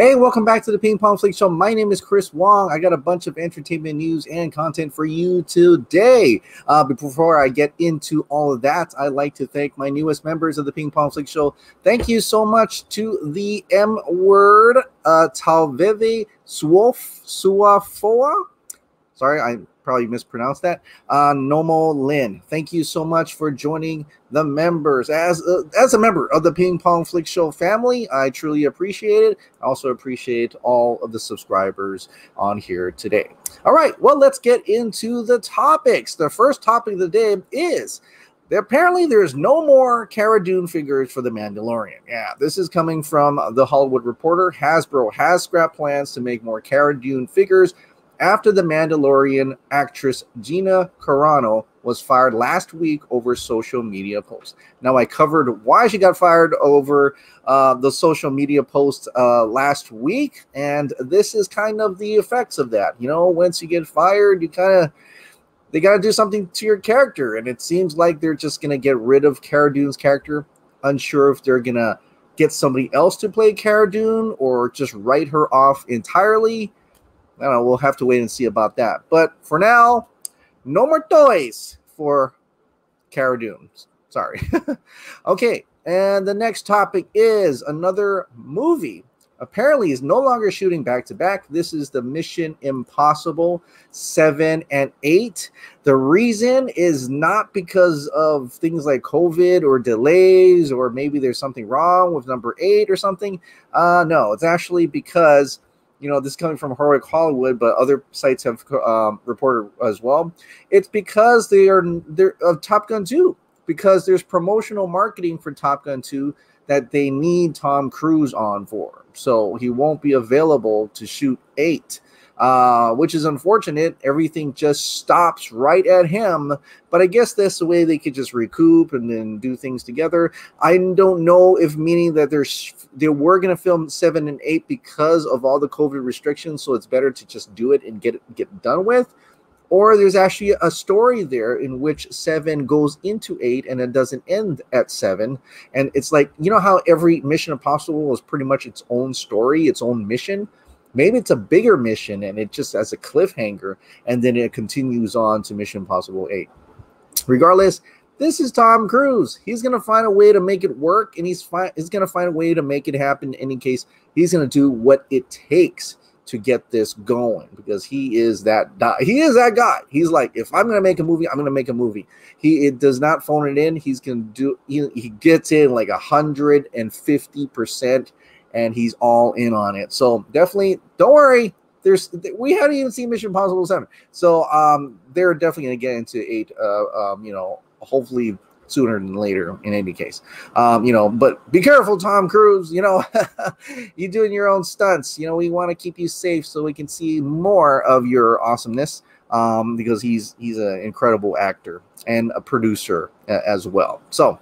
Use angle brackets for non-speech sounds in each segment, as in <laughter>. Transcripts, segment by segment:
Hey, welcome back to the Ping Pong Flix Show. My name is Chris Wong. I got a bunch of entertainment news and content for you today. Uh, but before I get into all of that, I'd like to thank my newest members of the Ping Pong Flix Show. Thank you so much to the M word, uh, Talveve Swolf Suafoa. Sorry, I probably mispronounced that. Uh, Nomo Lin, thank you so much for joining the members. As uh, as a member of the Ping Pong Flix Show family, I truly appreciate it. I also appreciate all of the subscribers on here today. All right, well, let's get into the topics. The first topic of the day is apparently there's no more Cara Dune figures for the Mandalorian. Yeah, this is coming from the Hollywood Reporter. Hasbro has scrapped plans to make more Cara Dune figures after the Mandalorian actress Gina Carano was fired last week over social media posts. Now, I covered why she got fired over uh, the social media post uh, last week, and this is kind of the effects of that. You know, once you get fired, you kind of they got to do something to your character, and it seems like they're just to get rid of Cara Dune's character. Unsure if they're to get somebody else to play Cara Dune or just write her off entirely I don't know. We'll have to wait and see about that. But for now, no more toys for Cara Dune. Sorry. <laughs> okay. And the next topic is another movie. Apparently, is no longer shooting back to back. This is the Mission Impossible 7 and 8. The reason is not because of things like COVID or delays, or maybe there's something wrong with number 8 or something. Uh, no, it's actually because you know, this coming from Heroic Hollywood, but other sites have um, reported as well. It's because they are they're of Top Gun 2 because there's promotional marketing for Top Gun 2 that they need Tom Cruise on for. So he won't be available to shoot 8 uh, which is unfortunate. Everything just stops right at him. But I guess that's the way they could just recoup and then do things together. I don't know if meaning that there's they were going to film seven and eight because of all the COVID restrictions, so it's better to just do it and get it get done with. Or there's actually a story there in which seven goes into eight and it doesn't end at seven. And it's like, you know how every Mission Impossible is pretty much its own story, its own mission? Maybe it's a bigger mission and it just as a cliffhanger, and then it continues on to Mission Impossible 8. Regardless, this is Tom Cruise. He's gonna find a way to make it work, and he's fi- he's gonna find a way to make it happen. In any case, he's gonna do what it takes to get this going because he is that guy. He is that guy. He's like, if I'm gonna make a movie, I'm gonna make a movie. He it does not phone it in. He's gonna do. He, he gets in like hundred and fifty percent and he's all in on it. So definitely, don't worry. There's we haven't even seen Mission Impossible Seven, so um, they're definitely going to get into eight. Uh, um, you know, hopefully sooner than later. In any case, um, you know, but be careful, Tom Cruise. You know, <laughs> you doing your own stunts. You know, we want to keep you safe so we can see more of your awesomeness. Um, because he's he's an incredible actor and a producer uh, as well. So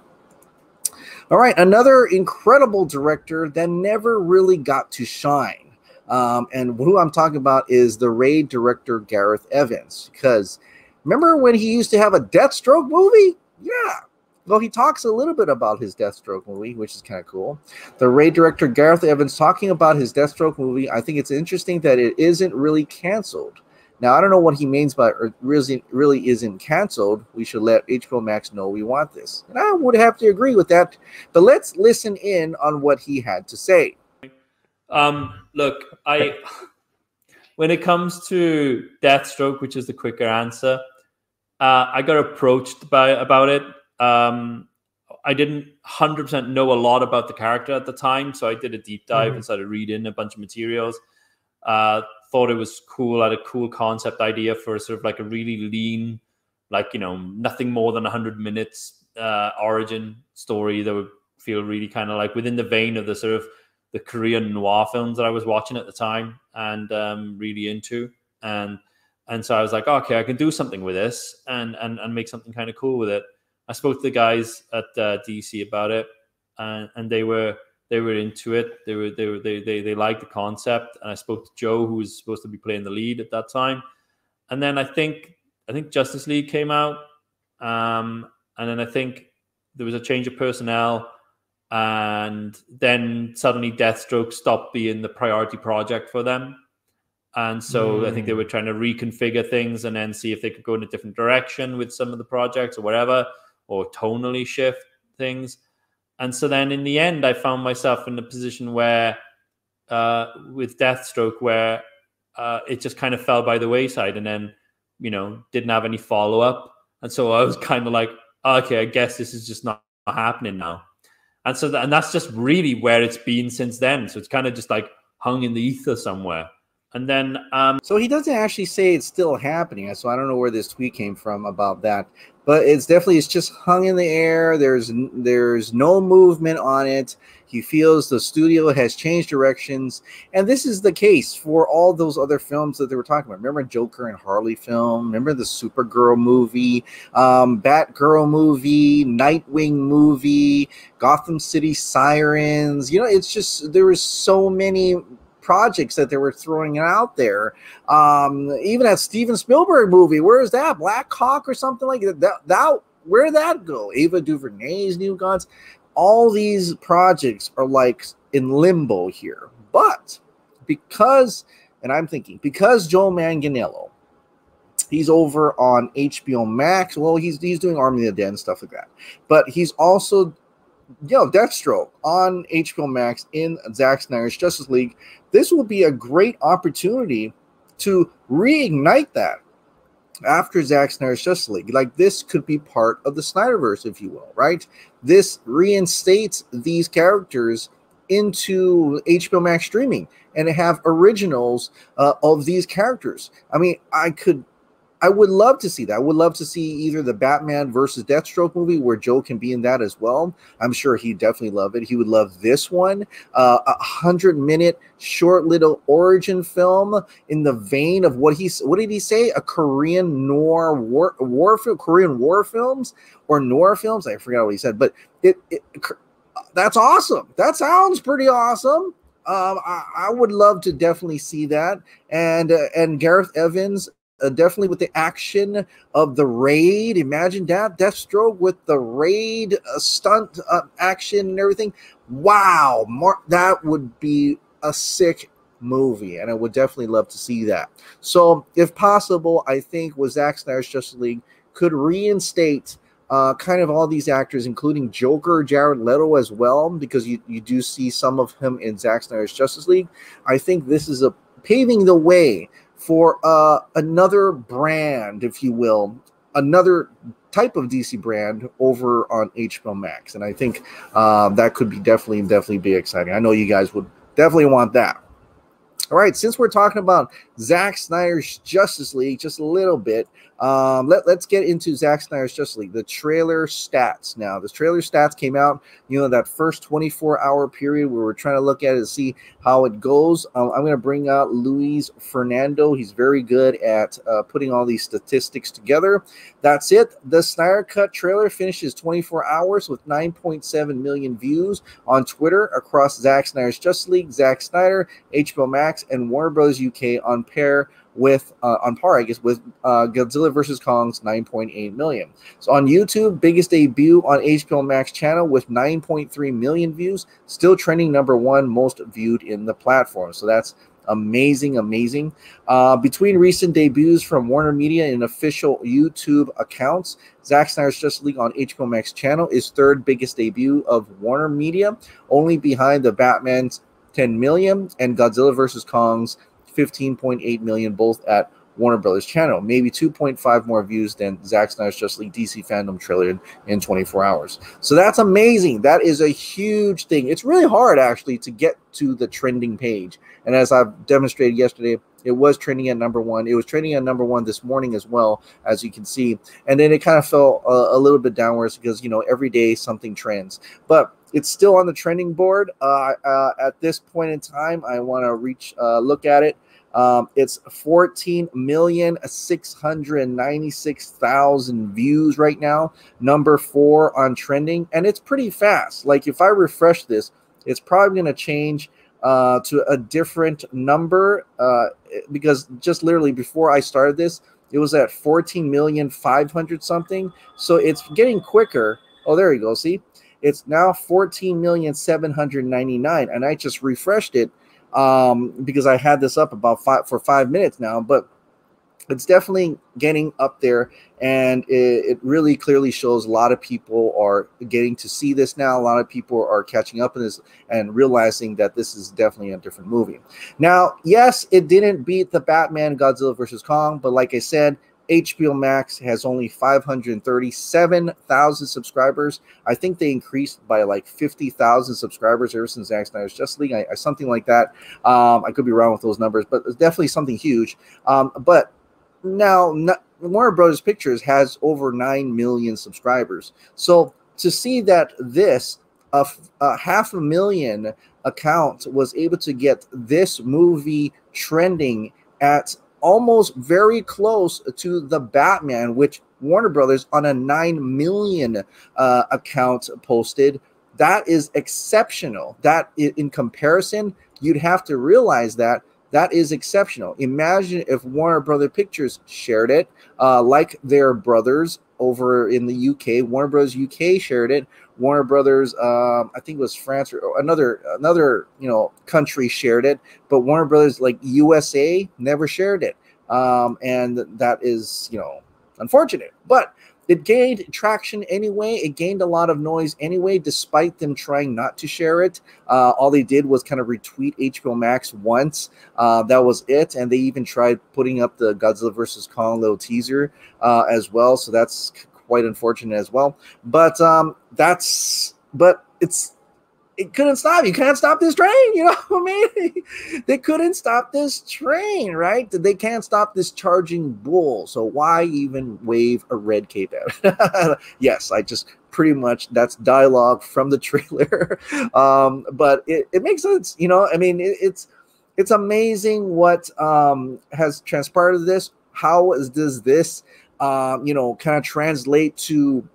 all right, another incredible director that never really got to shine. Um, and who I'm talking about is the Raid director Gareth Evans. Because remember when he used to have a Deathstroke movie? Yeah. Well, he talks a little bit about his Deathstroke movie, which is kind of cool. The Raid director Gareth Evans talking about his Deathstroke movie. I think it's interesting that it isn't really canceled. Now, I don't know what he means by really, really isn't canceled. We should let HBO Max know we want this. And I would have to agree with that. But let's listen in on what he had to say. Um, look, I <laughs> when it comes to Deathstroke, which is the quicker answer, uh, I got approached by about it. Um, I didn't 100% know a lot about the character at the time, so I did a deep dive mm-hmm. and started reading a bunch of materials. Uh, thought it was cool. had a cool concept idea for sort of like a really lean, like you know, nothing more than hundred minutes uh, origin story that would feel really kind of like within the vein of the sort of the Korean noir films that I was watching at the time and um, really into. And and so I was like, okay, I can do something with this and and and make something kind of cool with it. I spoke to the guys at uh, DC about it, and and they were they were into it. They were they were they they they liked the concept. And I spoke to Joe, who was supposed to be playing the lead at that time. And then I think I think Justice League came out, um, and then I think there was a change of personnel, and then suddenly Deathstroke stopped being the priority project for them. And so mm. I think they hmm. were trying to reconfigure things and then see if they could go in a different direction with some of the projects or whatever, or tonally shift things. And so then in the end, I found myself in a position where, uh, with Deathstroke, where uh, it just kind of fell by the wayside and then, you know, didn't have any follow up. And so I was <laughs> kind of like, okay, I guess this is just not happening now. And so, and that's just really where it's been since then. So it's kind of just like hung in the ether somewhere. And then, um, so he doesn't actually say it's still happening. So I don't know where this tweet came from about that, but it's definitely it's just hung in the air. There's there's no movement on it. He feels the studio has changed directions, and this is the case for all those other films that they were talking about. Remember Joker and Harley film? Remember the Supergirl movie, um, Batgirl movie, Nightwing movie, Gotham City Sirens? You know, it's just there so many projects that they were throwing out there. Um, even that Steven Spielberg movie, where is that? Black Hawk or something like that? That, that where that go? Ava DuVernay's New Gods. All these projects are like in limbo here. But because, and I'm thinking, because Joe Manganiello, he's over on HBO Max. Well, he's he's doing Army of the Dead and stuff like that. But he's also you know, Deathstroke on HBO Max in Zack Snyder's Justice League. This will be a great opportunity to reignite that after Zack Snyder's Justice League. Like this could be part of the Snyderverse, if you will, right? This reinstates these characters into HBO Max streaming and have originals uh, of these characters. I mean, I could I would love to see that. I would love to see either the Batman versus Deathstroke movie where Joe can be in that as well. I'm sure he'd definitely love it. He would love this one, uh, a hundred minute short little origin film in the vein of what he's. What did he say? A Korean noir war war film, Korean war films or noir films. I forgot what he said, but it, it that's awesome. That sounds pretty awesome. Um, I, I, would love to definitely see that. And uh, and Gareth Evans uh, definitely with the action of the raid. Imagine that Deathstroke with the raid uh, stunt uh, action and everything. Wow, Mar- that would be a sick movie, and I would definitely love to see that. So, if possible, I think with Zack Snyder's Justice League could reinstate. Uh, kind of all these actors, including Joker, Jared Leto as well, because you, you do see some of him in Zack Snyder's Justice League. I think this is a paving the way for uh, another brand, if you will, another type of DC brand over on HBO Max, and I think uh, that could be definitely definitely be exciting. I know you guys would definitely want that. All right, since we're talking about Zack Snyder's Justice League just a little bit, um, let, let's get into Zack Snyder's Justice League. The trailer stats now. The trailer stats came out, you know, that first 24 hour period where we're trying to look at it and see how it goes. Um, I'm going to bring out Luis Fernando. He's very good at uh, putting all these statistics together. That's it. The Snyder Cut trailer finishes 24 hours with 9.7 million views on Twitter across Zack Snyder's Justice League, Zack Snyder, HBO Max, and Warner Bros. UK on pair with uh, on par, I guess, with uh, Godzilla vs Kong's 9.8 million. So on YouTube, biggest debut on HBO Max channel with 9.3 million views, still trending number one most viewed in the platform. So that's amazing, amazing. Uh, between recent debuts from Warner Media and official YouTube accounts, Zack Snyder's Justice League on HBO Max channel is third biggest debut of Warner Media, only behind the Batman's 10 million and Godzilla vs Kong's 15.8 million, both at Warner Brothers channel. Maybe 2.5 more views than Zack Snyder's Justice League DC fandom trailer in, in 24 hours. So that's amazing. That is a huge thing. It's really hard actually to get to the trending page. And as I've demonstrated yesterday, it was trending at number one. It was trending at number one this morning as well, as you can see. And then it kind of fell a, a little bit downwards because, you know, every day something trends. But it's still on the trending board. Uh, uh, at this point in time, I want to reach, uh, look at it. Um, it's 14 million 696,000 views right now, number four on trending, and it's pretty fast. Like if I refresh this, it's probably going to change uh, to a different number uh, because just literally before I started this, it was at 14 million 500 something. So it's getting quicker. Oh, there you go. See, It's now 14,799. And I just refreshed it um, because I had this up about five for five minutes now, but it's definitely getting up there and it, it, really clearly shows a lot of people are getting to see this now. A lot of people are catching up in this and realizing that this is definitely a different movie. Now yes it didn't beat the batman godzilla versus kong but like i said HBO Max has only 537,000 subscribers. I think they increased by like 50,000 subscribers ever since Zack Snyder's Justice League, I, I, something like that. Um, I could be wrong with those numbers, but it's definitely something huge. Um, but now not, Warner Brothers Pictures has over 9 million subscribers. So to see that this a half a million account was able to get this movie trending at almost very close to the Batman, which Warner Brothers on a 9 million uh, account posted. That is exceptional. That in comparison, you'd have to realize that that is exceptional. Imagine if Warner Brother Pictures shared it, uh, like their brothers over in the UK. Warner Brothers UK shared it. Warner Brothers, um, I think it was France or another another you know country shared it, but Warner Brothers like USA never shared it, um, and that is you know unfortunate. But it gained traction anyway. It gained a lot of noise anyway, despite them trying not to share it. Uh, all they did was kind of retweet HBO Max once. Uh, that was it. And they even tried putting up the Godzilla versus Kong little teaser uh, as well. So that's quite unfortunate as well. But um, that's, but it's, it couldn't stop. You can't stop this train. You <laughs> know what I mean? they couldn't stop this train, right? They can't stop this charging bull. So why even wave a red cape out? <laughs> yes, I just pretty much that's dialogue from the <laughs> trailer. um, but it, it makes sense. You know, I mean, it, it's it's amazing what um, has transpired this. How is, does this, um, you know, kind of translate to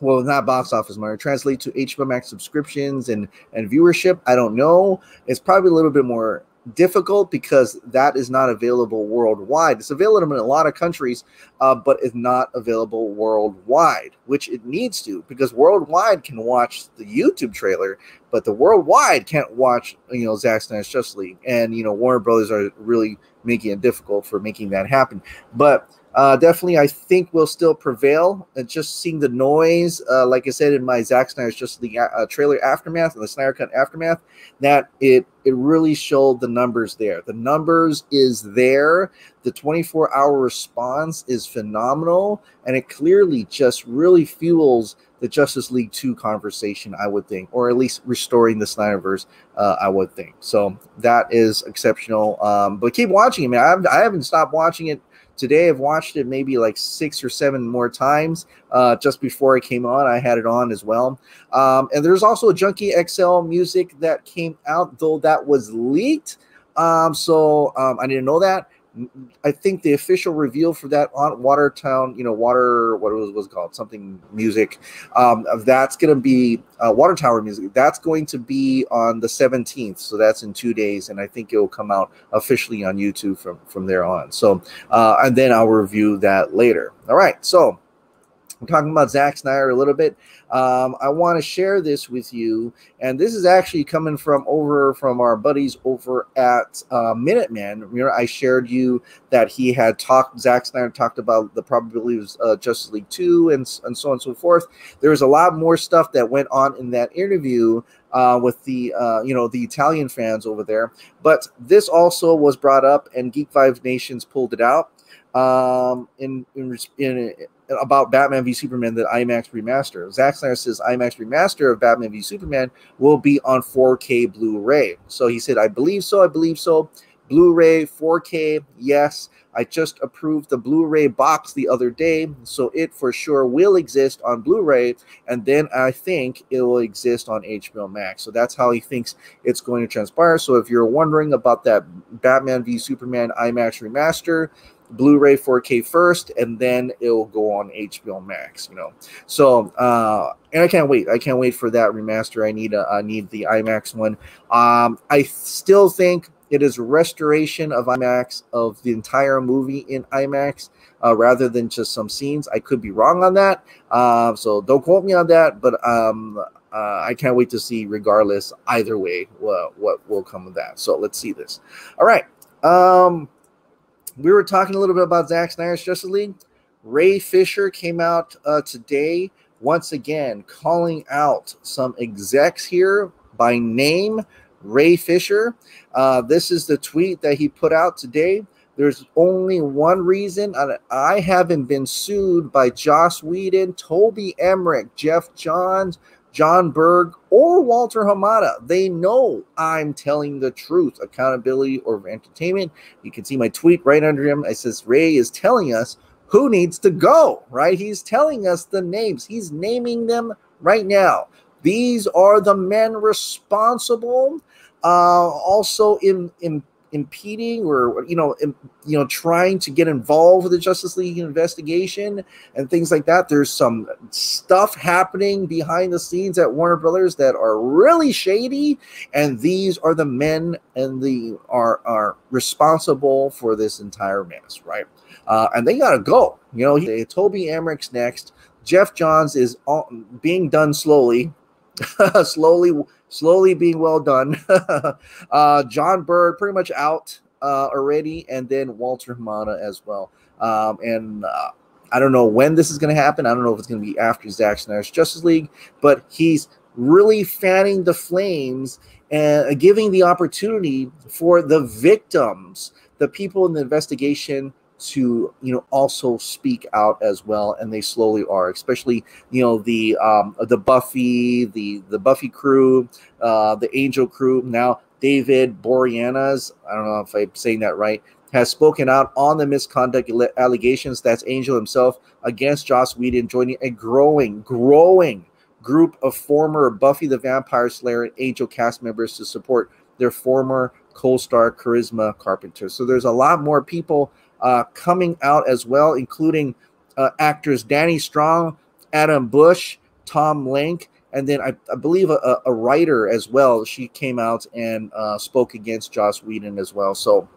well, not box office money, translate to HBO Max subscriptions and and viewership. I don't know. It's probably a little bit more difficult because that is not available worldwide. It's available in a lot of countries, uh, but it's not available worldwide, which it needs to because worldwide can watch the YouTube trailer, but the worldwide can't watch you know Zack Snyder's Justice League, and you know Warner Brothers are really making it difficult for making that happen. But uh, definitely, I think will still prevail. And just seeing the noise, uh, like I said in my Zack Snyder's just the uh, trailer aftermath and the Snyder Cut aftermath, that it it really showed the numbers there. The numbers is there. The 24 hour response is phenomenal, and it clearly just really fuels the Justice League 2 conversation, I would think, or at least restoring the Snyderverse, uh, I would think. So that is exceptional. Um, but keep watching it, man. I haven't, I haven't stopped watching it Today I've watched it maybe like six or seven more times. Uh, just before I came on, I had it on as well. Um, and there's also a Junkie XL music that came out, though that was leaked. Um, so um, I didn't know that. I think the official reveal for that on Watertown, you know, Water, what was was called something music, um, that's going to be uh, Water Tower music. That's going to be on the 17th, so that's in two days, and I think it will come out officially on YouTube from from there on. So, uh, and then I'll review that later. All right, so I'm talking about Zack Snyder a little bit. Um, I want to share this with you, and this is actually coming from over from our buddies over at uh, Minuteman. Remember, I shared you that he had talked. Zack Snyder talked about the probabilities of uh, Justice League Two, and and so on and so forth. There was a lot more stuff that went on in that interview uh, with the uh, you know the Italian fans over there. But this also was brought up, and Geek Vibes Nation pulled it out um, in in, in about Batman v Superman, that IMAX remaster. Zack Snyder says IMAX remaster of Batman v Superman will be on 4K Blu-ray. So he said, I believe so, I believe so. Blu-ray, 4K, yes. I just approved the Blu-ray box the other day, so it for sure will exist on Blu-ray, and then I think it will exist on HBO Max. So that's how he thinks it's going to transpire. So if you're wondering about that Batman v Superman IMAX remaster, Blu-ray 4K first, and then it'll go on HBO Max. You know, so uh, and I can't wait. I can't wait for that remaster. I need a, I need the IMAX one. Um, I still think it is restoration of IMAX of the entire movie in IMAX uh, rather than just some scenes. I could be wrong on that, uh, so don't quote me on that. But um, uh, I can't wait to see, regardless, either way, what, what will come of that. So let's see this. All right. Um, we were talking a little bit about Zack Snyder's Justice League. Ray Fisher came out uh, today once again calling out some execs here by name. Ray Fisher. Uh, this is the tweet that he put out today. There's only one reason I haven't been sued by Joss Whedon, Toby Emmerich, Geoff Johns, Jon Berg, or Walter Hamada. They know I'm telling the truth. Accountability or entertainment. You can see my tweet right under him. I says Ray is telling us who needs to go, right? He's telling us the names. He's naming them right now. These are the men responsible. Uh, also in, in impeding or you know in, you know trying to get involved with the Justice League investigation and things like that. There's some stuff happening behind the scenes at Warner Brothers that are really shady, and these are the men and the are are responsible for this entire mess, right? Uh, and they gotta go. You know, he, Toby Emmerich's next. Geoff Johns is all, being done slowly, <laughs> slowly slowly being well done. <laughs> uh, Jon Berg pretty much out uh, already, and then Walter Hamada as well. Um, and uh, I don't know when this is going to happen. I don't know if it's going to be after Zack Snyder's Justice League, but he's really fanning the flames and giving the opportunity for the victims, the people in the investigation to you know also speak out as well and they slowly are especially you know the um the buffy the the buffy crew uh the angel crew. Now david boreanaz i don't know if i'm saying that right has spoken out on the misconduct allegations that's angel himself against joss whedon joining a growing growing group of former buffy the vampire slayer and angel cast members to support their former co-star charisma carpenter. So there's a lot more people uh, coming out as well, including uh, actors Danny Strong, Adam Busch, Tom Lenk, and then I, I believe a, a, writer as well. She came out and uh, spoke against Joss Whedon as well. So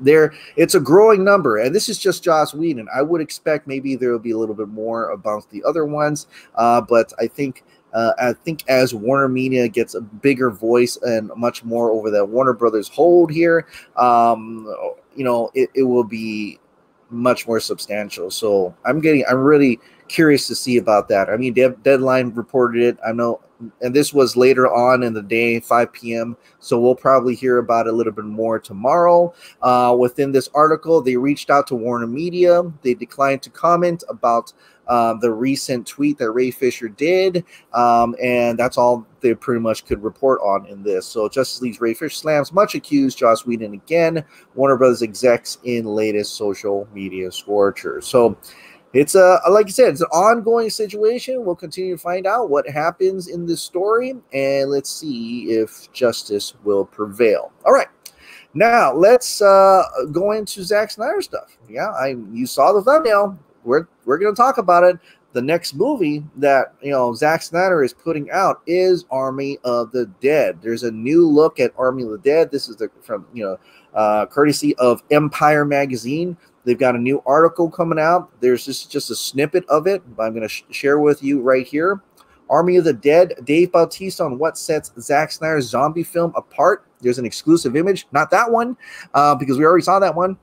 there, it's a growing number, and this is just Joss Whedon. I would expect maybe there will be a little bit more about the other ones, uh, but I think. Uh, I think as Warner Media gets a bigger voice and much more over the Warner Brothers hold here, um, you know, it, it will be much more substantial. So I'm getting, I'm really curious to see about that. I mean, Deadline reported it. I know, and this was later on in the day, 5 p.m. So we'll probably hear about it a little bit more tomorrow. Uh, within this article, they reached out to Warner Media. They declined to comment about um, the recent tweet that Ray Fisher did, um, and that's all they pretty much could report on in this. So Justice League's Ray Fisher slams much accused Joss Whedon again, Warner Brothers execs in latest social media scorcher. So it's a like I said, it's an ongoing situation. We'll continue to find out what happens in this story, and let's see if justice will prevail. All right. Now let's uh, go into Zack Snyder stuff. Yeah, I you saw the thumbnail we're we're going to talk about it. The next movie that you know Zack Snyder is putting out is Army of the Dead. There's a new look at Army of the Dead. This is the from you know uh, courtesy of Empire magazine. They've got a new article coming out. There's just just a snippet of it. I'm going to sh- share with you right here. Army of the Dead, Dave Bautista on what sets Zack Snyder's zombie film apart. There's an exclusive image, not that one, uh, because we already saw that one.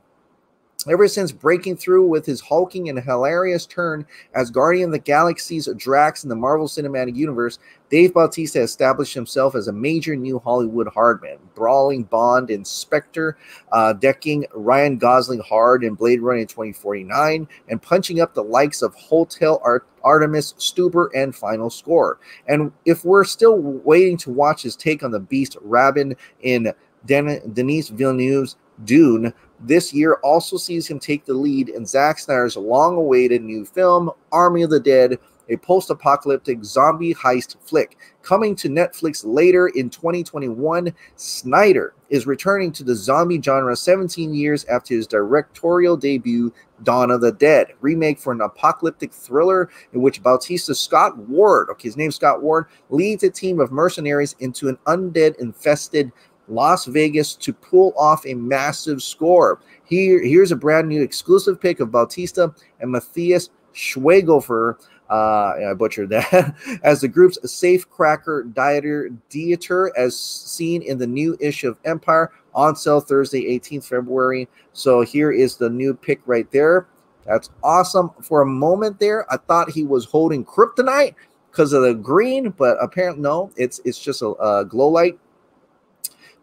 Ever since breaking through with his hulking and hilarious turn as Guardian of the Galaxy's Drax in the Marvel Cinematic Universe, Dave Bautista established himself as a major new Hollywood hardman, brawling Bond in Spectre, uh, decking Ryan Gosling hard in Blade Runner 2049, and punching up the likes of Hotel Art- Artemis, Stuber, and Final Score. And if we're still waiting to watch his take on the Beast Rabban in Den- Denis Villeneuve's Dune, this year also sees him take the lead in Zack Snyder's long awaited new film, Army of the Dead, a post apocalyptic zombie heist flick. Coming to Netflix later in 2021, Snyder is returning to the zombie genre 17 years after his directorial debut, Dawn of the Dead, remake for an apocalyptic thriller in which Bautista Scott Ward, okay, his name's Scott Ward, leads a team of mercenaries into an undead infested Las Vegas to pull off a massive score. Here, here's a brand new exclusive pick of Bautista and Matthias Schweighöfer. Uh, I butchered that. <laughs> as the group's safe cracker dieter dieter, as seen in the new issue of Empire on sale Thursday, 18th February. So here is the new pick right there. That's awesome. For a moment there, I thought he was holding kryptonite because of the green, but apparently no, it's it's just a, a glow light.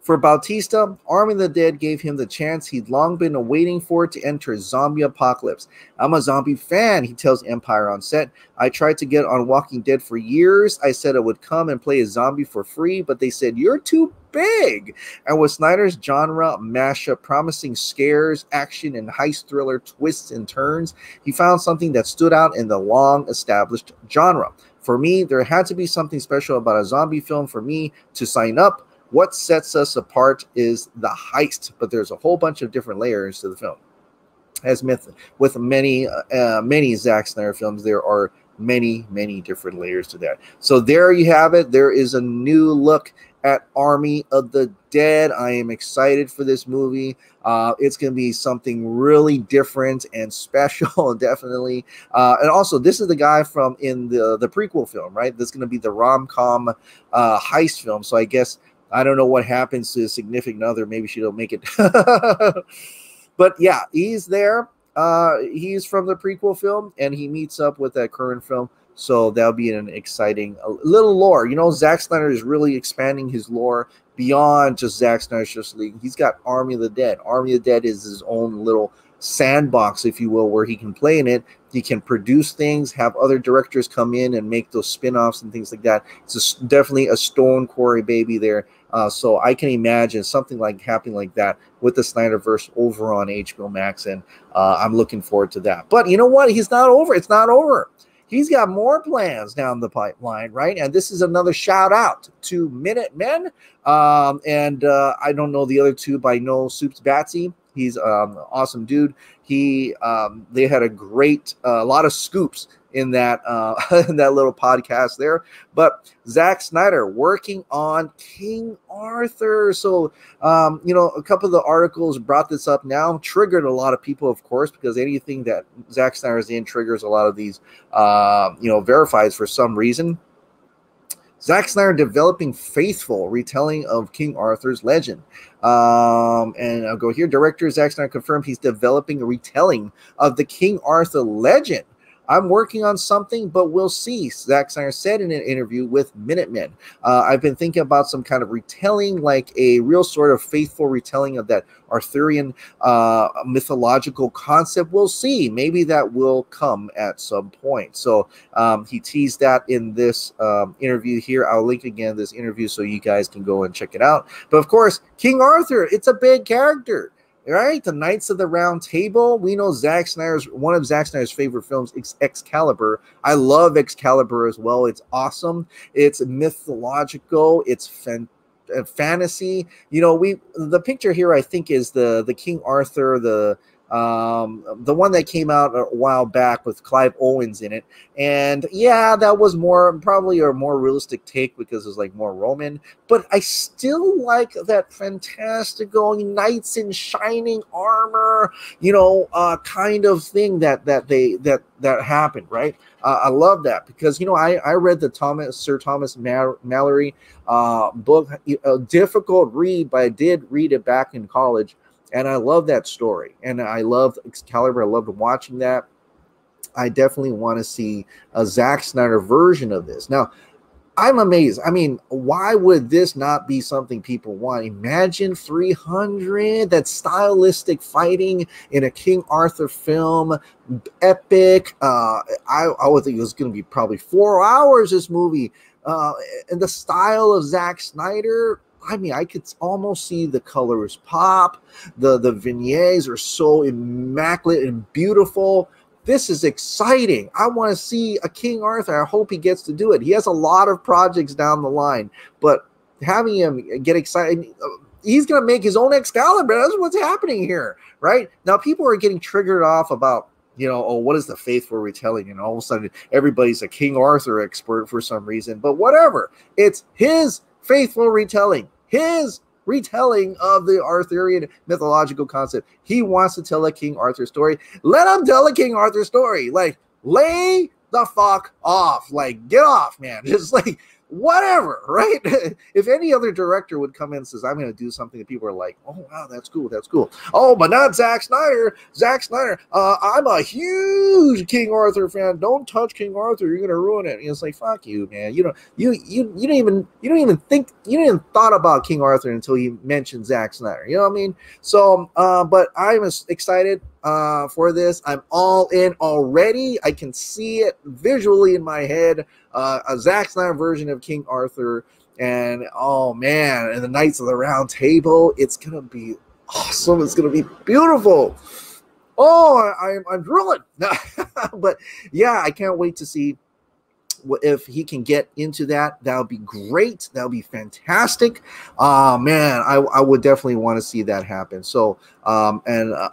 For Bautista, Army of the Dead gave him the chance he'd long been awaiting for to enter zombie apocalypse. I'm a zombie fan, he tells Empire on set. I tried to get on Walking Dead for years. I said I would come and play a zombie for free, but they said, You're too big. And with Snyder's genre mashup promising scares, action, and heist thriller twists and turns, he found something that stood out in the long established genre. For me, there had to be something special about a zombie film for me to sign up. What sets us apart is the heist, but there's a whole bunch of different layers to the film. As myth with many uh, many Zack Snyder films, there are many many different layers to that. So there you have it. There is a new look at Army of the Dead. I am excited for this movie. Uh, it's going to be something really different and special, <laughs> definitely. Uh, and also, this is the guy from in the the prequel film, right? This is going to be the rom com uh, heist film. So I guess I don't know what happens to his significant other. Maybe she don't make it. <laughs> but yeah, he's there. Uh, he's from the prequel film, and he meets up with that current film. So that'll be an exciting little lore. You know, Zack Snyder is really expanding his lore beyond just Zack Snyder's Justice League. He's got Army of the Dead. Army of the Dead is his own little sandbox, if you will, where he can play in it. He can produce things, have other directors come in and make those spin-offs and things like that. It's a, definitely a stone quarry baby there. Uh, so I can imagine something like happening like that with the Snyderverse over on HBO Max, and uh, I'm looking forward to that. But you know what? He's not over. It's not over. He's got more plans down the pipeline, right? And this is another shout out to Minutemen. Um, and uh, I don't know the other two by no Soups Batsy. He's um, an awesome dude. He um, they had a great a uh, lot of scoops in that uh, <laughs> in that little podcast there. But Zack Snyder working on King Arthur. So um, you know, a couple of the articles brought this up now, triggered a lot of people, of course, because anything that Zack Snyder is in triggers a lot of these uh, you know verifies for some reason. Zack Snyder developing faithful retelling of King Arthur's legend. Um, and I'll go here. Director Zack Snyder confirmed he's developing a retelling of the King Arthur legend. I'm working on something, but we'll see. Zack Snyder said in an interview with Minutemen. Uh, I've been thinking about some kind of retelling, like a real sort of faithful retelling of that Arthurian uh, mythological concept. We'll see. Maybe that will come at some point. So um, he teased that in this um, interview here. I'll link again this interview so you guys can go and check it out. But of course, King Arthur, it's a big character right? The Knights of the Round Table. We know Zack Snyder's one of Zack Snyder's favorite films, Excalibur. I love Excalibur as well. It's awesome. It's mythological. It's fan- uh, fantasy. You know, we the picture here I think is the the King Arthur, the um, the one that came out a while back with Clive Owens in it. And yeah, that was more probably a more realistic take because it was like more Roman. But I still like that fantastical knights in shining armor, you know, uh, kind of thing that that they that that happened, right? Uh, I love that because you know I I read the Thomas Sir Thomas Malory uh, book, a difficult read, but I did read it back in college and I love that story. And I love Excalibur. I loved watching that. I definitely want to see a Zack Snyder version of this. Now, I'm amazed. I mean, why would this not be something people want? Imagine 300, that stylistic fighting in a King Arthur film, epic. Uh, I, I would think it was going to be probably four hours, this movie. Uh, and the style of Zack Snyder, I mean, I could almost see the colors pop. The the vignettes are so immaculate and beautiful. This is exciting. I want to see a King Arthur. I hope he gets to do it. He has a lot of projects down the line, but having him get excited, uh, he's going to make his own Excalibur. That's what's happening here, right? Now, people are getting triggered off about you know, oh, what is the faithful retelling? And all of a sudden, everybody's a King Arthur expert for some reason. But whatever, it's his faithful retelling, his retelling of the Arthurian mythological concept. He wants to tell a King Arthur story. Let him tell a King Arthur story. Like, lay the fuck off. Like, get off, man. <laughs> Just like whatever, <laughs> right? if any other director would come in and says, I'm going to do something that people are like, oh, wow, that's cool, that's cool. Oh, but not Zack Snyder. Zack Snyder, uh, I'm a huge King Arthur fan. Don't touch King Arthur. You're going to ruin it. And it's like, fuck you, man. You don't, you, you, you don't even, you don't even think, you didn't even thought about King Arthur until you mentioned Zack Snyder. You know what I mean? So, uh, but I'm excited uh, for this. I'm all in already. I can see it visually in my head. Uh, a Zack Snyder version of King Arthur, and oh man, and the Knights of the Round Table. It's gonna be awesome. It's gonna be beautiful. Oh, I'm I'm drooling. <laughs> but yeah, I can't wait to see if he can get into that, that would be great. That would be fantastic. Uh, man, I, I would definitely want to see that happen. So, um, and uh,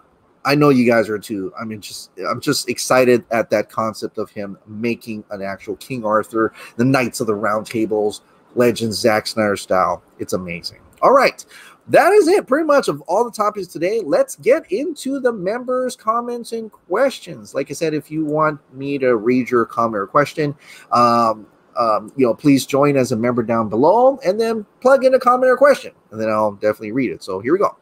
I know you guys are too. I mean, just I'm just excited at that concept of him making an actual King Arthur, the Knights of the Round Tables, Legends, Zack Snyder style. It's amazing. All right. That is it, pretty much of all the topics today. Let's get into the members' comments and questions. Like I said, if you want me to read your comment or question, um, um, you know, please join as a member down below and then plug in a comment or question, and then I'll definitely read it. So here we go.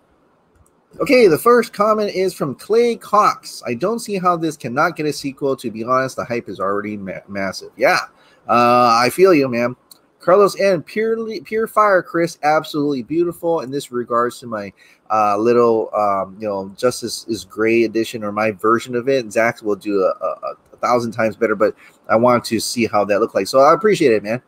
Okay, the first comment is from Clay Cox. I don't see how this cannot get a sequel. To be honest, the hype is already ma- massive. Yeah, uh, I feel you, man. Carlos and purely pure fire, Chris, absolutely beautiful. In this regards to my uh, little, um, you know, Justice is Gray edition or my version of it, Zack will do a, a, a, thousand times better. But I want to see how that look like, so I appreciate it, man.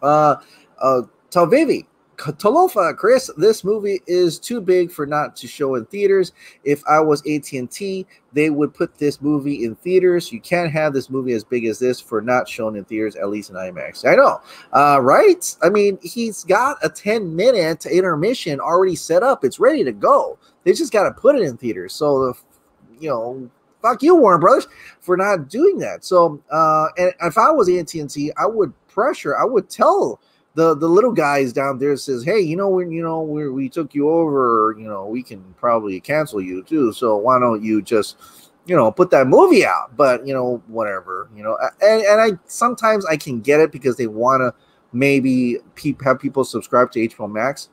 Uh, uh, Talvivi, Talofa, Chris, this movie is too big for not to show in theaters. If I was AT&T, they would put this movie in theaters. You can't have this movie as big as this for not shown in theaters, at least in IMAX. I know, uh, right? I mean, he's got a 10 minute intermission already set up. It's ready to go. They just got to put it in theaters. So, the, you know, fuck you, Warner Brothers, for not doing that. So, uh, and if I was AT&T, I would pressure, I would tell – the the little guys down there says, "Hey, you know when you know we we took you over, you know we can probably cancel you too. So why don't you just, you know, put that movie out? But you know whatever, you know. And and I sometimes I can get it because they want to maybe pe- have people subscribe to HBO Max.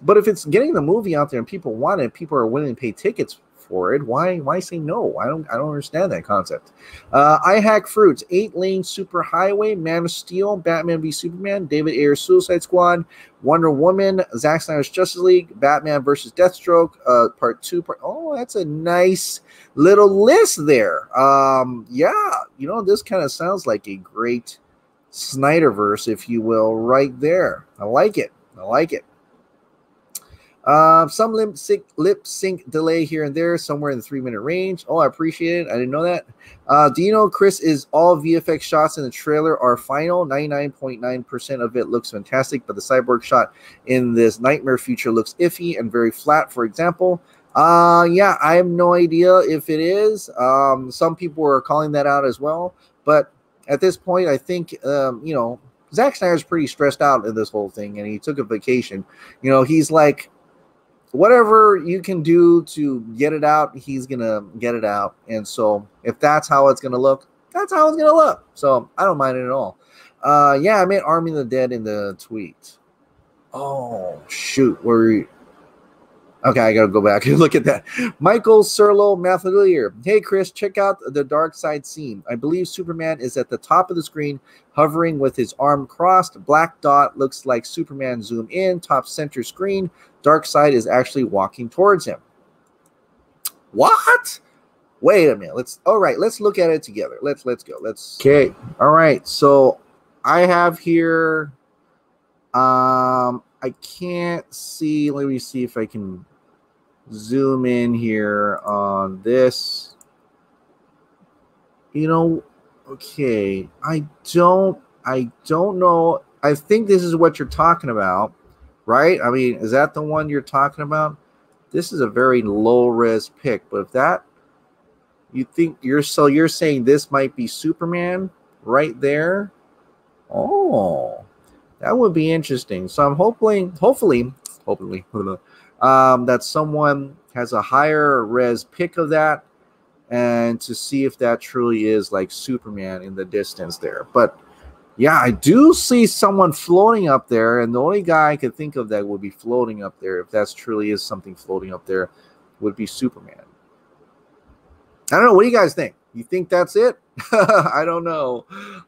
But if it's getting the movie out there and people want it, people are willing to pay tickets for it. Why why say no? I don't I don't understand that concept. Uh, I hack fruits, eight lane super highway, Man of Steel, Batman v Superman, David Ayer's Suicide Squad, Wonder Woman, Zack Snyder's Justice League, Batman versus Deathstroke, uh, part two. Part oh, that's a nice little list there. Um, yeah, you know this kind of sounds like a great Snyderverse, if you will, right there. I like it. I like it. Uh, some lip sync, lip sync delay here and there, somewhere in the three minute range. Oh, I appreciate it. I didn't know that. Uh, do you know, Chris, is all VFX shots in the trailer are final? 99.9% of it looks fantastic, but the cyborg shot in this nightmare future looks iffy and very flat, for example. Uh, yeah, I have no idea if it is. Um, some people are calling that out as well, but at this point, I think, um, you know, Zack Snyder's pretty stressed out in this whole thing, and he took a vacation. You know, he's like, whatever you can do to get it out, he's gonna get it out. And so if that's how it's gonna look, that's how it's gonna look. So I don't mind it at all. Uh yeah, I made Army of the Dead in the tweet. Oh shoot, where Okay, I gotta go back and <laughs> look at that. Michael Serlo Mathalier. Hey Chris, check out the Darkseid scene. I believe Superman is at the top of the screen, hovering with his arm crossed. Black dot looks like Superman zoom in, top center screen. Darkseid is actually walking towards him. What? Wait a minute. Let's all right, let's look at it together. Let's let's go. Let's okay. All right. So I have here um I can't see. Let me see if I can zoom in here on this. You know, okay, I don't I don't know. I think this is what you're talking about, right? I mean, is that the one you're talking about? This is a very low res pick, but if that you think you're so you're saying this might be Superman right there? Oh, that would be interesting. So I'm hoping hopefully openly, <laughs> um, that someone has a higher res pic of that and to see if that truly is like Superman in the distance there. But yeah, I do see someone floating up there, and the only guy I could think of that would be floating up there, if that's truly is something floating up there, would be Superman. I don't know. What do you guys think? You think that's it? <laughs> I don't know.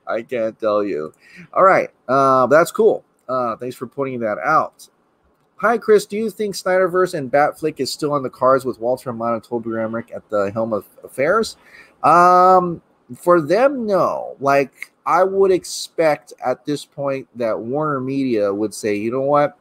I can't tell you. All right. Uh, that's cool. Uh, thanks for pointing that out. Hi, Chris. Do you think Snyderverse and Batflick is still on the cards with Walter Hamada and Toby Emmerich at the helm of affairs? Um, for them, no. Like, I would expect at this point that Warner Media would say, you know what?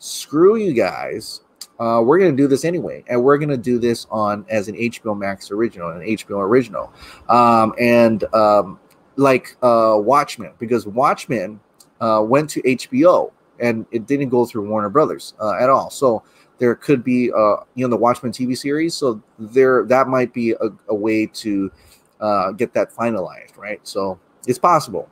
Screw you guys. Uh, we're going to do this anyway. And we're going to do this on as an HBO Max original, an HBO original. Um, and um, like uh, Watchmen, because Watchmen uh, went to HBO and it didn't go through Warner Brothers uh, at all. So there could be, uh, you know, the Watchmen TV series. So there, that might be a, a way to uh, get that finalized, right? So it's possible.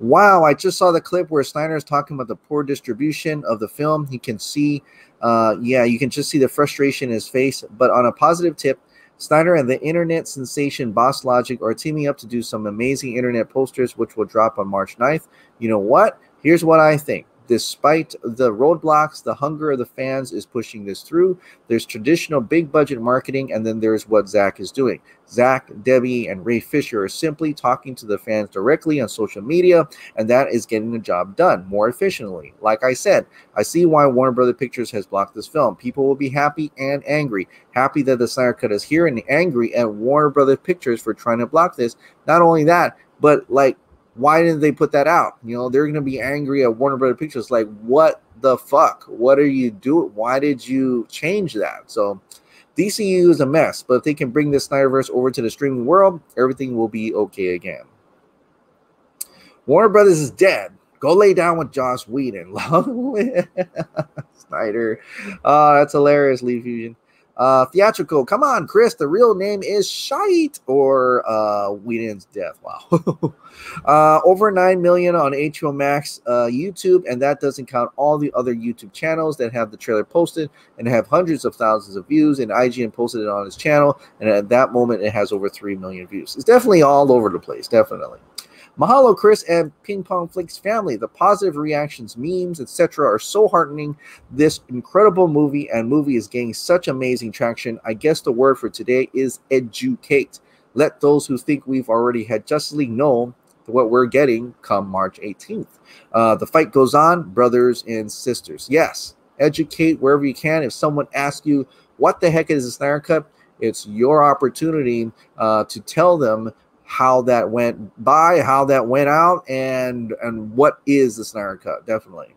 Wow, I just saw the clip where Snyder is talking about the poor distribution of the film. He can see, uh, yeah, you can just see the frustration in his face. But on a positive tip, Snyder and the internet sensation Boss Logic are teaming up to do some amazing internet posters, which will drop on March 9th. You know what? Here's what I think. Despite the roadblocks, the hunger of the fans is pushing this through. There's traditional big budget marketing, and then there's what Zack is doing. Zack, Debbie, and Ray Fisher are simply talking to the fans directly on social media, and that is getting the job done more efficiently. Like I said, I see why Warner Brother Pictures has blocked this film. People will be happy and angry. Happy that the Snyder Cut is here, and angry at Warner Brother Pictures for trying to block this. Not only that, but like why didn't they put that out? You know, they're going to be angry at Warner Brother Pictures. Like, what the fuck? What are you doing? Why did you change that? So, DCU is a mess, but if they can bring this Snyderverse over to the streaming world, everything will be okay again. Warner Brothers is dead. Go lay down with Joss Whedon. <laughs> Snyder. Oh, that's hilarious, Lee Fusion. Uh, theatrical. Come on, Chris. The real name is Shite or uh, Whedon's death. Wow. <laughs> uh, over 9 million on HBO Max uh, YouTube, and that doesn't count all the other YouTube channels that have the trailer posted and have hundreds of thousands of views. And IGN posted it on his channel, and at that moment, it has over 3 million views. It's definitely all over the place. Definitely. Mahalo, Chris and Ping Pong Flix family. The positive reactions, memes, etc., are so heartening. This incredible movie and movie is gaining such amazing traction. I guess the word for today is educate. Let those who think we've already had Justice know what we're getting come March 18th. Uh, the fight goes on, brothers and sisters. Yes, educate wherever you can. If someone asks you, what the heck is a Snyder Cut? It's your opportunity uh, to tell them how that went by, how that went out, and and what is the Snyder Cut? Definitely.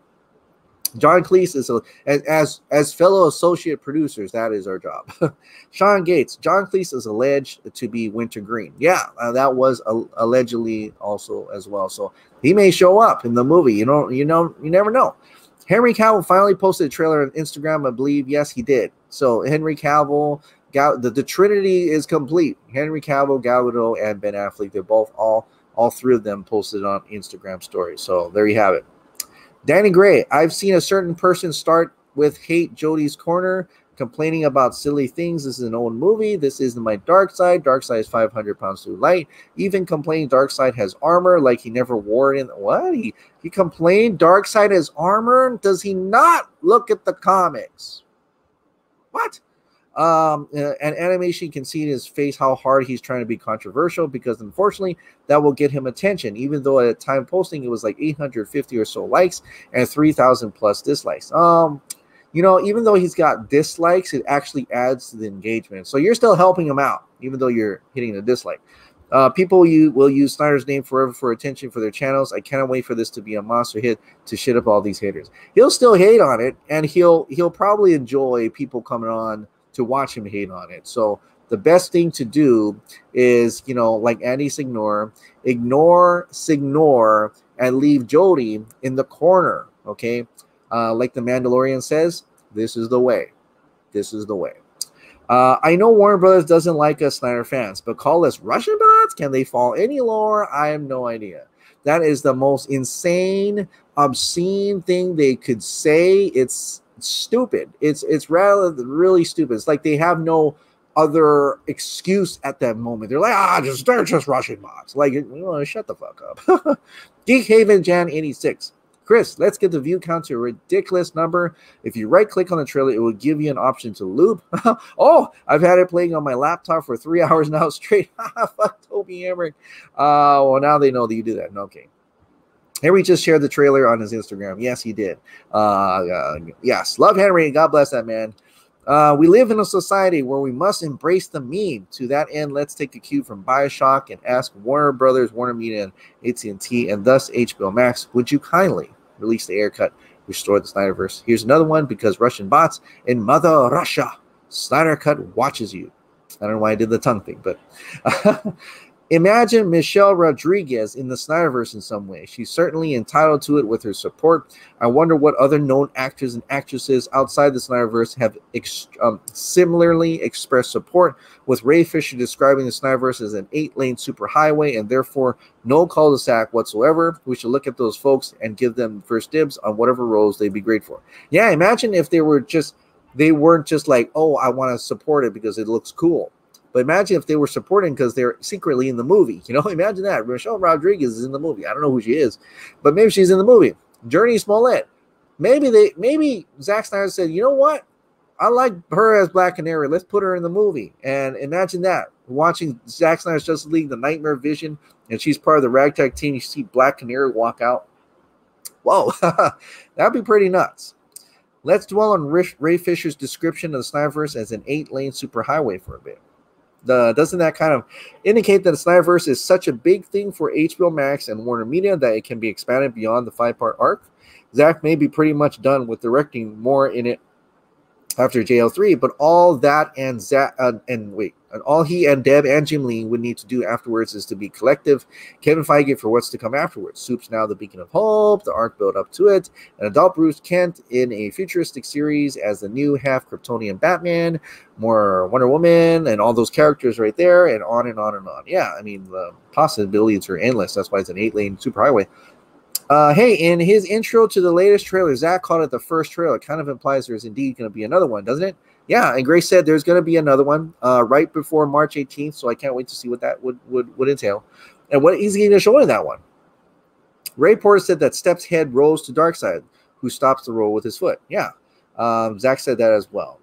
John Cleese is a, as as fellow associate producers. That is our job. <laughs> Sean Gates. John Cleese is alleged to be Wintergreen. Yeah, uh, that was allegedly also as well. So he may show up in the movie. You know, you know, you never know. Henry Cavill finally posted a trailer on Instagram. I believe yes, he did. So Henry Cavill Gal, the, the Trinity is complete. Henry Cavill, Gal Gadot, and Ben Affleck. They're both all all three of them posted on Instagram stories. So there you have it. Danny Gray. I've seen a certain person start with hate Jody's corner, complaining about silly things. This is an old movie. This isn't my Darkseid. Dark side is 500 pounds too light. Even complaining Darkseid has armor, like he never wore it in. What? He, he complained Darkseid has armor? Does he not look at the comics? What? Um, uh, and animation can see in his face how hard he's trying to be controversial because unfortunately that will get him attention. Even though at time posting it was like 850 or so likes and 3,000 plus dislikes. Um, you know, even though he's got dislikes, it actually adds to the engagement. So you're still helping him out, even though you're hitting a dislike. Uh, people you will use Snyder's name forever for attention for their channels. I cannot wait for this to be a monster hit to shit up all these haters. He'll still hate on it, and he'll he'll probably enjoy people coming on to watch him hate on it. So the best thing to do is, you know, like Andy Signore, ignore Signore and leave Jody in the corner. Okay. Uh, like the Mandalorian says, this is the way. This is the way. Uh, I know Warner Brothers doesn't like us Snyder fans, but call us Russian bots? Can they fall any lower? I have no idea. That is the most insane, obscene thing they could say. It's stupid. It's it's rather really stupid. It's like they have no other excuse at that moment. They're like, ah, just they're just Russian bots. Like, you shut the fuck up. <laughs> Geek Haven Jan 86. Chris, let's get the view count to a ridiculous number. If you right click on the trailer, it will give you an option to loop. <laughs> oh, I've had it playing on my laptop for three <laughs> hours now straight. Fuck Toby Emmerich. Uh, well, now they know that you do that. No, Okay. Henry just shared the trailer on his Instagram. Yes, he did. Uh, uh, yes, love Henry. God bless that man. Uh, we live in a society where we must embrace the meme. To that end, let's take a cue from Bioshock and ask Warner Brothers, Warner Media, and AT&T, and thus HBO Max, would you kindly release the Ayer cut, restore the Snyderverse? Here's another one because Russian bots in Mother Russia. Snyder Cut watches you. I don't know why I did the tongue thing, but <laughs> Imagine Michelle Rodriguez in the Snyderverse in some way. She's certainly entitled to it with her support. I wonder what other known actors and actresses outside the Snyderverse have ex- um, similarly expressed support, with Ray Fisher describing the Snyderverse as an eight lane superhighway and therefore no cul de sac whatsoever. We should look at those folks and give them first dibs on whatever roles they'd be great for. Yeah, imagine if they were just, they weren't just like, oh, I want to support it because it looks cool but imagine if they were supporting because they're secretly in the movie. You know, <laughs> imagine that. Michelle Rodriguez is in the movie. I don't know who she is, but maybe she's in the movie. Jurnee Smollett. Maybe they maybe Zack Snyder said, you know what? I like her as Black Canary. Let's put her in the movie. And imagine that. Watching Zack Snyder's Justice League, the Knightmare Vision, and she's part of the ragtag team. You see Black Canary walk out. Whoa, <laughs> that'd be pretty nuts. Let's dwell on Ray Fisher's description of the Snyderverse as an eight lane superhighway for a bit doesn't that kind of indicate that the Snyderverse is such a big thing for HBO Max and Warner Media that it can be expanded beyond the five part arc? Zack may be pretty much done with directing more in it after JL3, but all that and Zack uh, and wait, and all he and Deb and Jim Lee would need to do afterwards is to be collective. Kevin Feige for what's to come afterwards. Soup's now the beacon of hope, the arc built up to it, an adult Bruce Kent in a futuristic series as the new half Kryptonian Batman, more Wonder Woman, and all those characters right there, and on and on and on. Yeah, I mean the possibilities are endless. That's why it's an eight lane superhighway. Uh, hey, in his intro to the latest trailer, Zack called it the first trailer. It kind of implies there's indeed going to be another one, doesn't it? Yeah, and Grace said there's going to be another one uh, right before March 18th, so I can't wait to see what that would would, would entail and what he's going to show in that one. Ray Porter said that Step's head rolls to Darkseid, who stops the roll with his foot. Yeah, um, Zack said that as well.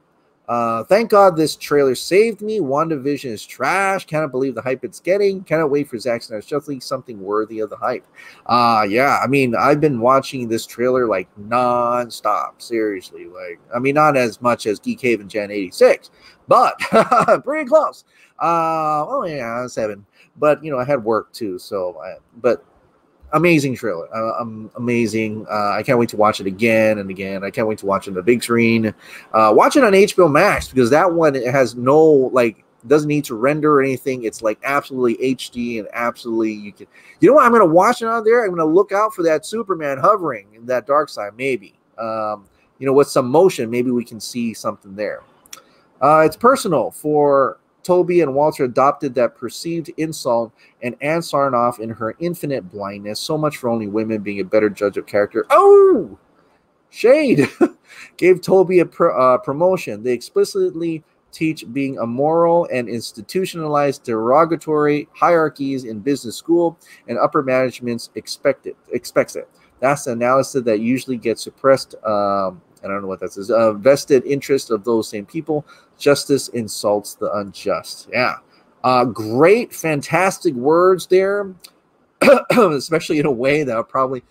Uh, thank God this trailer saved me. WandaVision is trash. Cannot believe the hype it's getting. Cannot wait for Zack Snyder's Justice something worthy of the hype. Uh, yeah, I mean, I've been watching this trailer like non-stop. Seriously. Like, I mean, not as much as Geek Haven Gen 86, but <laughs> pretty close. Uh, oh yeah, seven. But you know, I had work too, so I, but amazing trailer. Uh, um, amazing. Uh, I can't wait to watch it again and again. I can't wait to watch it on the big screen. Uh, watch it on HBO Max because that one has no like doesn't need to render or anything. It's like absolutely HD and absolutely you can. You know what? I'm gonna watch it on there. I'm gonna look out for that Superman hovering in that Darkseid. Maybe. Um, you know, with some motion, maybe we can see something there. Uh, it's personal for Toby and Walter adopted that perceived insult and Ann Sarnoff in her infinite blindness. So much for only women being a better judge of character. Oh, shade <laughs> gave Toby a pro, uh, promotion. They explicitly teach being immoral and institutionalized derogatory hierarchies in business school, and upper management's expected expects it. That's the analysis that usually gets suppressed. Um, I don't know what that says. Uh, vested interest of those same people. Justice insults the unjust. Yeah. Uh, great, fantastic words there, <clears throat> especially in a way that I probably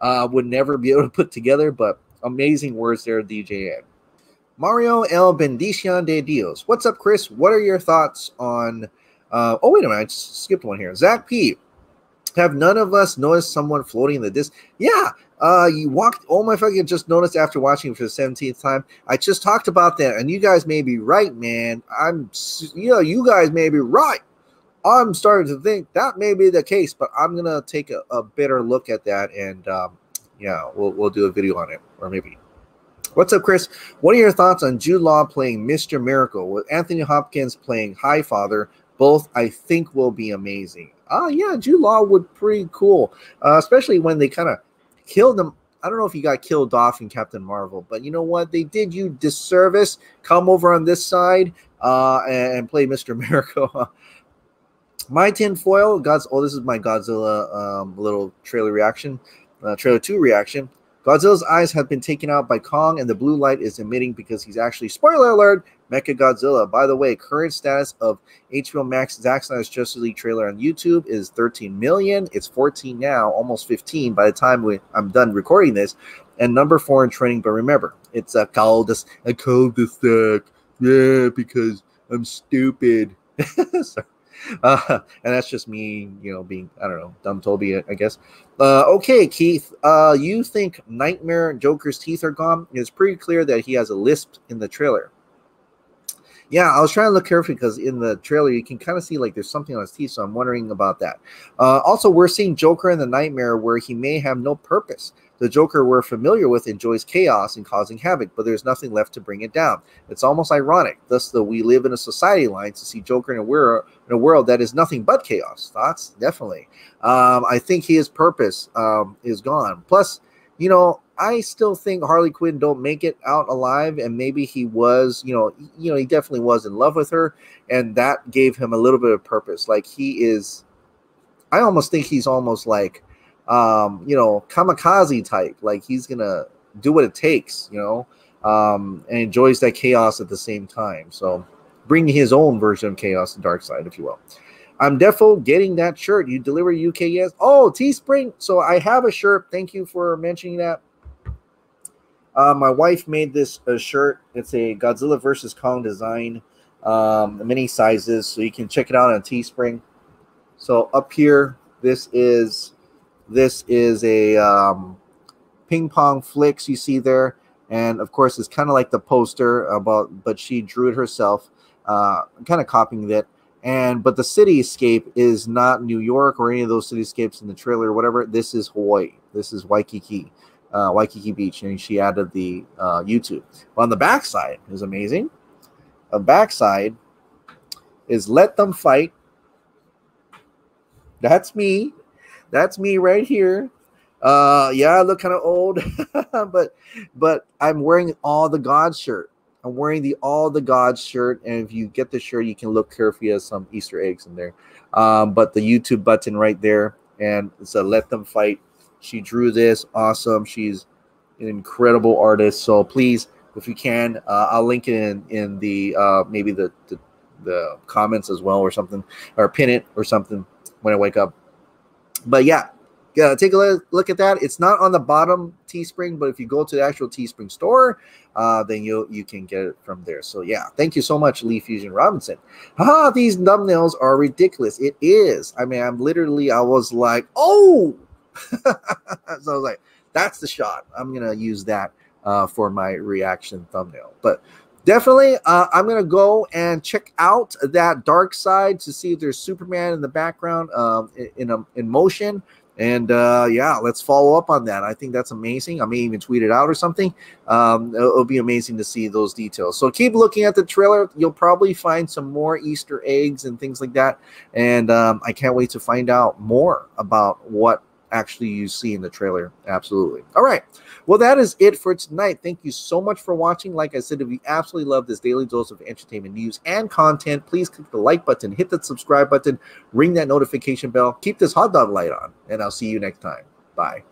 uh, would never be able to put together, but amazing words there, DJN. Mario El Bendición de Dios. What's up, Chris? What are your thoughts on? Uh, oh, wait a minute. I just skipped one here. Zach P. Have none of us noticed someone floating in the disc? Yeah, uh, you walked. Oh my fucking! Just noticed after watching for the seventeenth time. I just talked about that, and you guys may be right, man. I'm, you know, you guys may be right. I'm starting to think that may be the case, but I'm gonna take a, a better look at that, and um, yeah, we'll we'll do a video on it, or maybe. What's up, Chris? What are your thoughts on Jude Law playing Mr. Miracle with Anthony Hopkins playing High Father? Both, I think, will be amazing. Ah, yeah, Jude Law would pretty cool, uh, especially when they kind of killed him. I don't know if he got killed off in Captain Marvel, but you know what? They did you disservice. Come over on this side uh, and, play Mr. <laughs> America. my tinfoil, God's. Oh, this is my Godzilla um, little trailer reaction, uh, trailer two reaction. Godzilla's eyes have been taken out by Kong, and the blue light is emitting because he's actually, spoiler alert, Mecha Godzilla. By the way, current status of HBO Max Zack Snyder's Justice League trailer on YouTube is 13 million. It's 14 now, almost 15 by the time we, I'm done recording this, and number four in training. But remember, it's a cul-de- a cul-de-sac. Yeah, because I'm stupid. <laughs> Sorry. <laughs> Uh, and that's just me, you know, being I don't know, dumb Toby, I guess. Uh, okay, Keith, uh, you think Knightmare Joker's teeth are gone? It's pretty clear that he has a lisp in the trailer. Yeah, I was trying to look carefully because in the trailer you can kind of see like there's something on his teeth, so I'm wondering about that. Uh, also, we're seeing Joker in the Knightmare where he may have no purpose. The Joker we're familiar with enjoys chaos and causing havoc, but there's nothing left to bring it down. It's almost ironic, thus, the we live in a society line to see Joker in a, world, in a world that is nothing but chaos. Thoughts? Definitely. Um, I think his purpose um, is gone. Plus, you know, I still think Harley Quinn don't make it out alive, and maybe he was, you know, you know, he definitely was in love with her, and that gave him a little bit of purpose. Like he is, I almost think he's almost like um, you know, kamikaze type. Like he's gonna do what it takes, you know, um, and enjoys that chaos at the same time. So bring his own version of chaos and Darkseid, if you will. I'm defo getting that shirt. You deliver UK, yes. Oh, Teespring. So I have a shirt. Thank you for mentioning that. Uh, my wife made this a shirt. It's a Godzilla versus Kong design, um, many sizes. So you can check it out on Teespring. So up here, this is this is a um, ping pong flix you see there. And of course, it's kind of like the poster about, but she drew it herself, uh, kind of copying it. And but the cityscape is not New York or any of those cityscapes in the trailer or whatever. This is Hawaii. This is Waikiki, uh, Waikiki Beach, and she added the uh, YouTube. But on the backside is amazing. The backside is let them fight. That's me that's me right here. Uh, yeah, I look kind of old, <laughs> but but I'm wearing all the gods shirt. I'm wearing the all the gods shirt, and if you get the shirt, you can look carefully at some Easter eggs in there. Um, but the YouTube button right there, and it's a let them fight. She drew this, awesome. She's an incredible artist. So please, if you can, uh, I'll link it in in the uh, maybe the, the the comments as well or something, or pin it or something when I wake up but yeah, yeah, take a look at that. It's not on the bottom Teespring, but if you go to the actual Teespring store, uh, then you you can get it from there. So yeah, thank you so much, Lee Fusion Robinson. Ah, these thumbnails are ridiculous. It is. I mean, I'm literally, I was like, oh, <laughs> so I was like, that's the shot. I'm gonna use that uh, for my reaction thumbnail. But definitely uh, i'm gonna go and check out that Darkseid to see if there's superman in the background um, in, a, in motion. And uh, yeah let's follow up on that. I think that's amazing. I may even tweet it out or something. Um, it'll, it'll, be amazing to see those details. So keep looking at the trailer. You'll probably find some more easter eggs and things like that. And um, i can't wait to find out more about what actually you see in the trailer absolutely all right well, that is it for tonight. Thank you so much for watching. Like I said, if you absolutely love this daily dose of entertainment news and content, please click the like button, hit that subscribe button, ring that notification bell, keep this hot dog light on, and I'll see you next time. Bye.